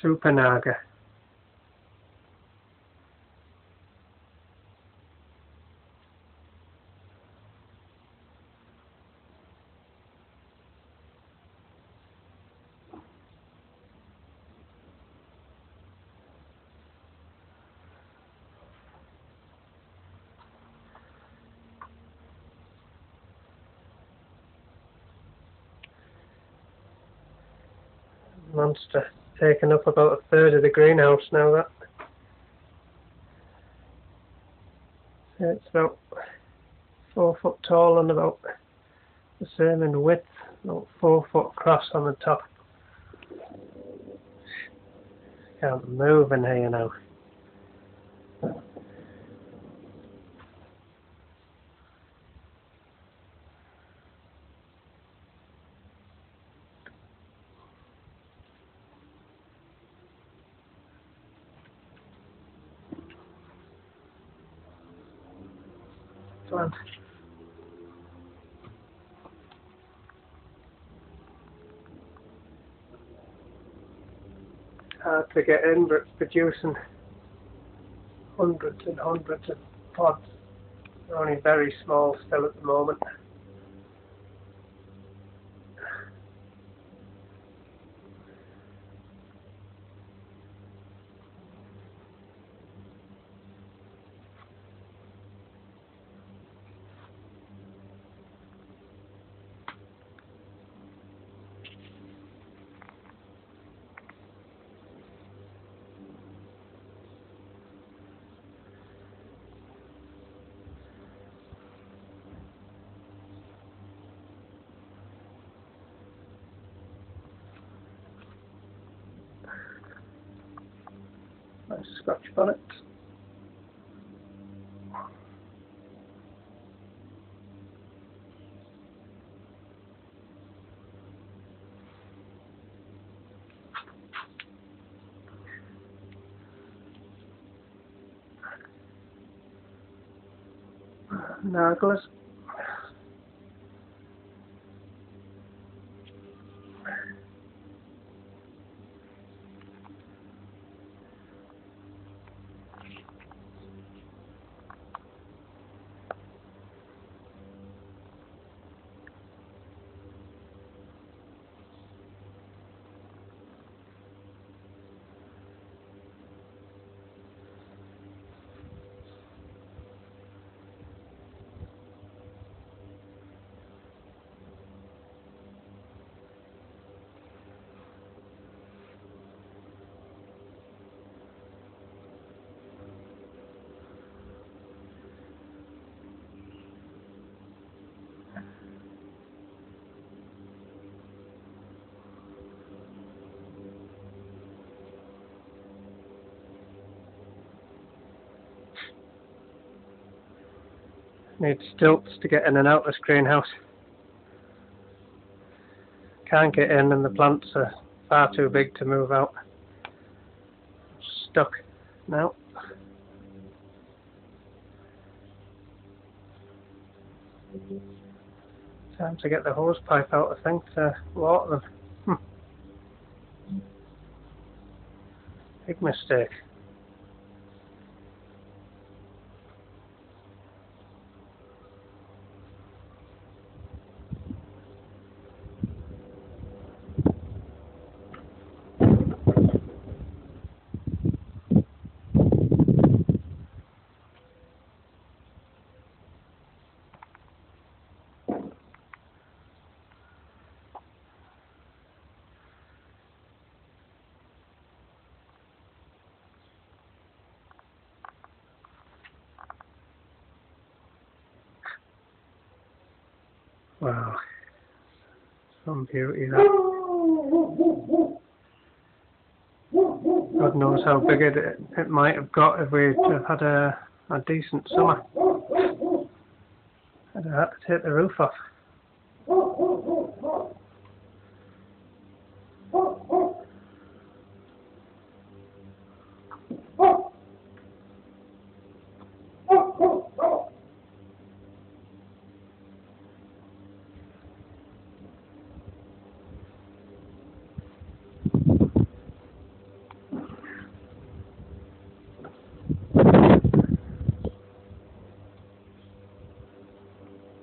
Super Naga. monster taking up about a third of the greenhouse now that. It's about four foot tall and about the same in width about four foot across on the top. Can't move in here now Fun. Hard to get in, but it's producing hundreds and hundreds of pods. They're only very small still at the moment. Scotch bonnet. Naglahs. Need stilts to get in and out of this greenhouse. Can't get in and the plants are far too big to move out. Stuck now. Time to get the hose pipe out, I think, to water them. Hmm. Big mistake. Wow. Some beauty that. God knows how big it, it might have got if we'd had a, a decent summer. I'd have had to take the roof off.